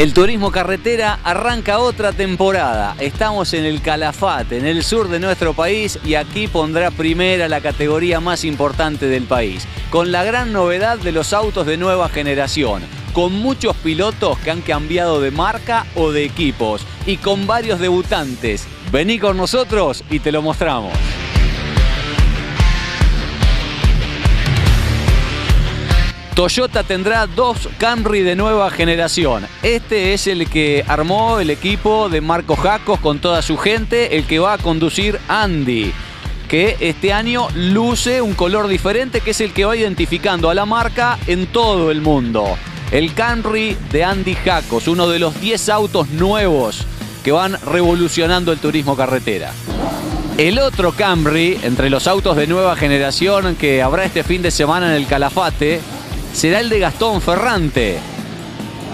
El turismo carretera arranca otra temporada. Estamos en el Calafate, en el sur de nuestro país, y aquí pondrá primera la categoría más importante del país, con la gran novedad de los autos de nueva generación, con muchos pilotos que han cambiado de marca o de equipos, y con varios debutantes. Vení con nosotros y te lo mostramos. Toyota tendrá dos Camry de nueva generación. Este es el que armó el equipo de Marco Jacos con toda su gente, el que va a conducir Andy, que este año luce un color diferente que es el que va identificando a la marca en todo el mundo. El Camry de Andy Jacos, uno de los 10 autos nuevos que van revolucionando el turismo carretera. El otro Camry, entre los autos de nueva generación que habrá este fin de semana en el Calafate, será el de Gastón Ferrante,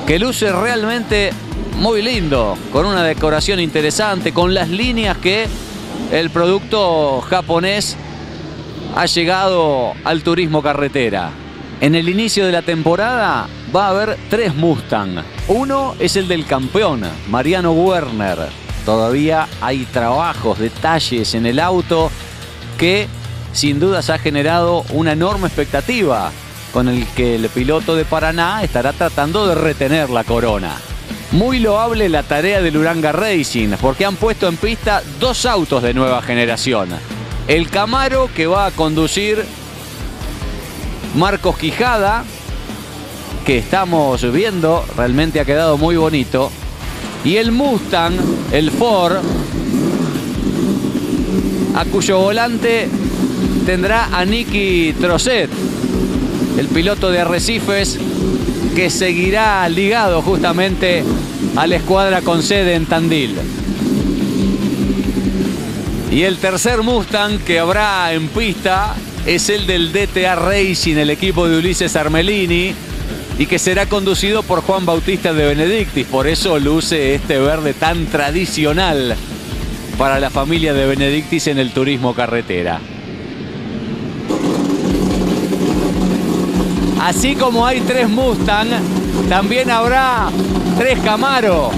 que luce realmente muy lindo, con una decoración interesante, con las líneas que el producto japonés ha llegado al turismo carretera. En el inicio de la temporada va a haber tres Mustang. Uno es el del campeón, Mariano Werner. Todavía hay trabajos, detalles en el auto que sin dudas ha generado una enorme expectativa con el que el piloto de Paraná estará tratando de retener la corona. Muy loable la tarea del Uranga Racing, porque han puesto en pista dos autos de nueva generación. El Camaro que va a conducir Marcos Quijada, que estamos viendo, realmente ha quedado muy bonito. Y el Mustang, el Ford, a cuyo volante tendrá a Nicky Trosset, el piloto de Arrecifes, que seguirá ligado justamente a la escuadra con sede en Tandil. Y el tercer Mustang que habrá en pista es el del DTA Racing, el equipo de Ulises Armelini, y que será conducido por Juan Bautista de Benedictis. Por eso luce este verde tan tradicional para la familia de Benedictis en el turismo carretera. Así como hay tres Mustang, también habrá tres Camaro.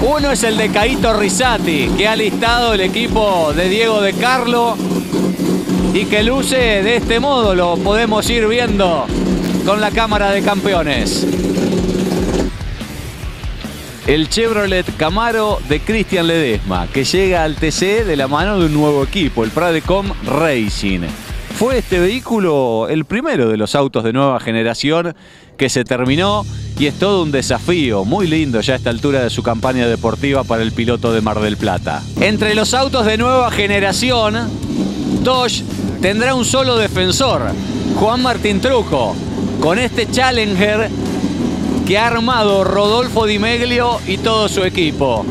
Uno es el de Caito Risati, que ha listado el equipo de Diego de Carlo y que luce de este modo, lo podemos ir viendo con la cámara de campeones. El Chevrolet Camaro de Cristian Ledesma, que llega al TC de la mano de un nuevo equipo, el Pradecom Racing. Fue este vehículo el primero de los autos de nueva generación que se terminó y es todo un desafío, muy lindo ya a esta altura de su campaña deportiva para el piloto de Mar del Plata. Entre los autos de nueva generación, Dodge tendrá un solo defensor, Juan Martín Truco, con este Challenger que ha armado Rodolfo Di Meglio y todo su equipo.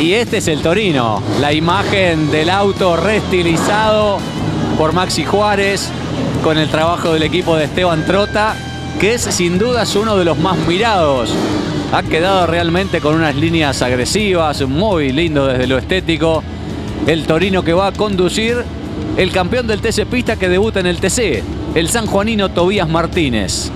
Y este es el Torino, la imagen del auto restilizado por Maxi Juárez, con el trabajo del equipo de Esteban Trota, que es sin dudas uno de los más mirados. Ha quedado realmente con unas líneas agresivas, muy lindo desde lo estético. El Torino que va a conducir el campeón del TC Pista que debuta en el TC, el sanjuanino Tobías Martínez.